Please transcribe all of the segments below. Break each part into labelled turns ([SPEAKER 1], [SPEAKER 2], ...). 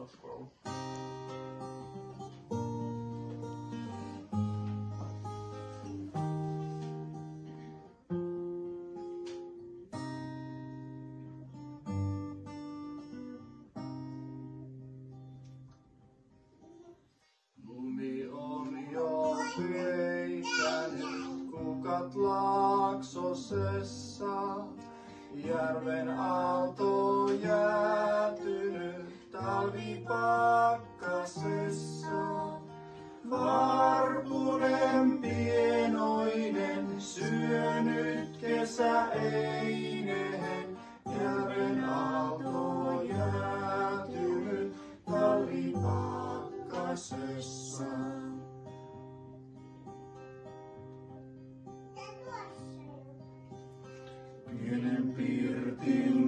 [SPEAKER 1] Lumi on jo peittänyt kukat laaksosessa. Järven aalto jäätynyt talvipakkasessa. Varpunen pienoinen syönyt kesäeineen. Järven aalto jäätynyt talvipakkasessa. Pienen pirtin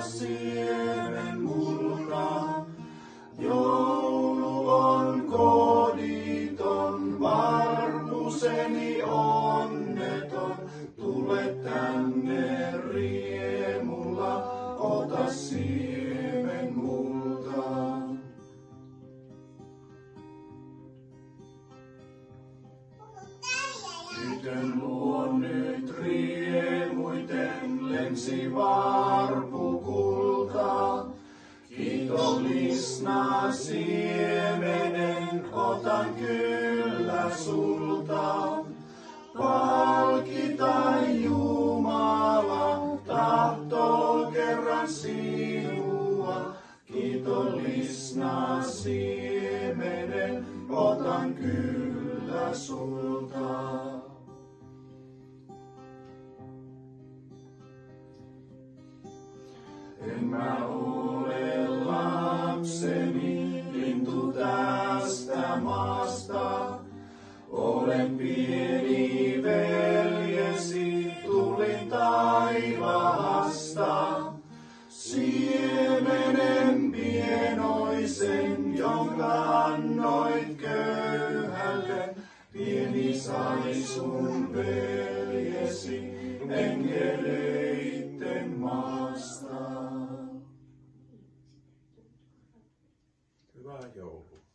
[SPEAKER 1] siemen multa. Joulu on koditon, varpuseni onneton. Tule tänne riemulla, ota siemen multa. Tytön luon nyt riemuiten lensi varpukulta. Kiitollisna siemenen otan kyllä sulta. Palkita Jumala, tahtoo kerran sinua. Kiitollisna siemenen otan kyllä sulta. En mä ole Olen pieni veljesi, tulin taivaasta. Siemenen pienoisen, jonka annoit köyhälle, pieni sai sun veljesi, enkeleitten maasta. Hyvää joulua.